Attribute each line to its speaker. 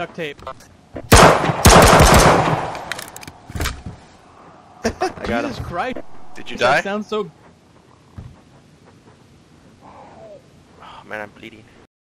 Speaker 1: duct tape.
Speaker 2: I got him.
Speaker 1: Christ.
Speaker 2: Did you
Speaker 1: That
Speaker 2: die?
Speaker 1: sounds so
Speaker 2: Oh man, I'm bleeding.